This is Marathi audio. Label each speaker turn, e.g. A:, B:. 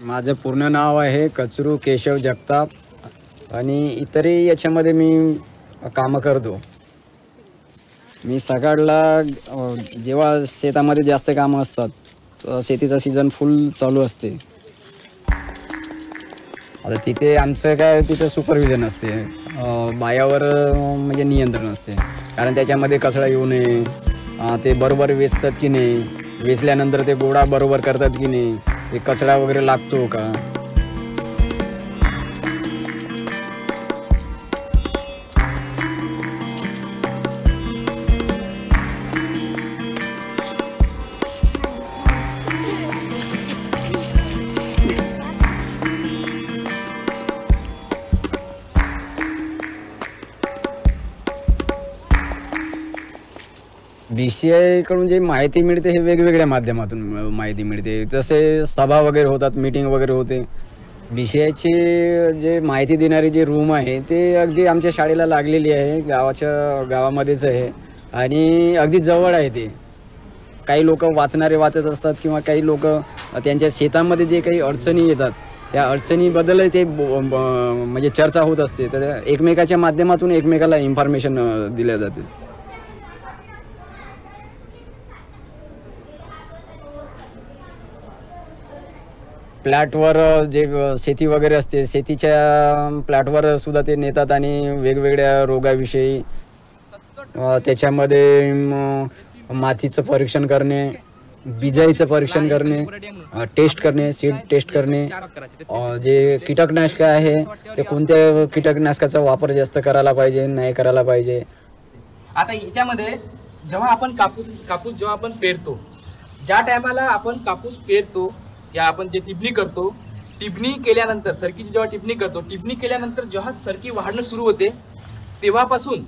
A: माझं पूर्ण नाव आहे कचरू केशव जगताप आणि इतरही याच्यामध्ये मी कामं करतो. मी सकाळला जेव्हा शेतामध्ये जास्त कामं असतात शेतीचा सीझन फुल चालू असते. आता तिथे आमचं काय तिथे सुपरविजन असते. बायावर म्हणजे नियंत्रण असते. कारण त्याच्यामध्ये कचरा येऊ नये. ते बरोबर वेचतात की नाही? वेचल्यानंतर ते गोळा बरोबर करतात की नाही? ते कचरा वगैरे लागतो का? बीसीआयकडून जे माहिती मिळते हे वेगवेगळ्या माध्यमातून माहिती मिळते. जसे सभा वगैरे होतात मीटिंग वगैरे होते. बी जे माहिती देणारी जे रूम आहे ते अगदी आमच्या शाळेला लागलेली आहे गावाच्या गावामध्येच आहे. आणि अगदी जवळ आहे ते. काही लोक वाचणारे वाचत असतात किंवा काही लोक त्यांच्या शेतामध्ये जे काही अडचणी येतात त्या अडचणीबद्दलही ते ब- ब- म्हणजे चर्चा होत असते. तर एकमेकाच्या माध्यमातून एकमेकाला इन्फॉर्मेशन दिल्या जाते. प्लॅटवर जे शेती वगैरे असते शेतीच्या प्लॅटवर सुद्धा ते नेतात आणि वेगवेगळ्या रोगाविषयी त्याच्यामध्ये मातीचं परीक्षण करणे बिजाईचं परीक्षण करणे टेस्ट करणे सीड टेस्ट करणे जे कीटकनाशक आहे ते कोणत्या कीटकनाशकाचा वापर जास्त करायला पाहिजे नाही करायला पाहिजे?
B: आता याच्यामध्ये जेव्हा आपण कापूस कापूस जेव्हा आपण पेरतो ज्या टायमाला आपण कापूस पेरतो या आपण जे टिपणी करतो टिपणी केल्यानंतर सरकीची जेव्हा टिपणी करतो टिपणी केल्यानंतर जेव्हा सरकी वाढणं सुरू होते तेव्हापासून